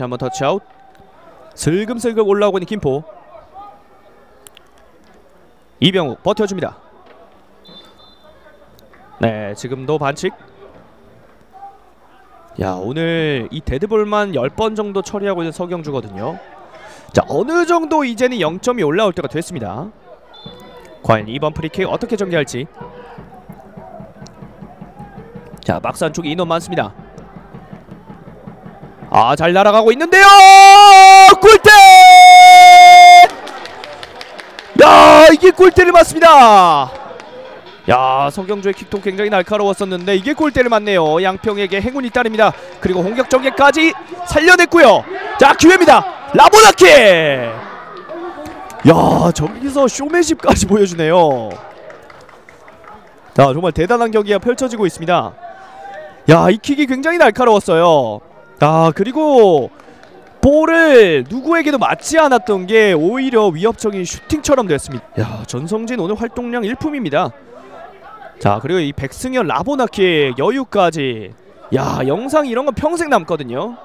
한번 터치아웃. 슬금슬금 올라오고 있는 김포. 이병욱 버텨줍니다. 네 지금도 반칙. 야 오늘 이 데드볼만 10번 정도 처리하고 있는 서경주거든요. 자 어느 정도 이제는 영점이 올라올 때가 됐습니다. 과연 이번 프리킥 어떻게 전개할지. 자 막스 안쪽에 인원 많습니다 아 잘 날아가고 있는데요! 골대! 야 이게 골대를 맞습니다! 야 서경주의 킥통 굉장히 날카로웠었는데 이게 골대를 맞네요. 양평에게 행운이 따릅니다. 그리고 공격 전개까지 살려냈고요. 자 기회입니다. 라보나키! 야 저기서 쇼맨십까지 보여주네요. 자 정말 대단한 경기가 펼쳐지고 있습니다. 야 이 킥이 굉장히 날카로웠어요 아 그리고 볼을 누구에게도 맞지 않았던 게 오히려 위협적인 슈팅처럼 됐습니다. 야 전성진 오늘 활동량 일품입니다. 자 그리고 이 백승현 라보나킥 여유까지. 야 영상 이런 건 평생 남거든요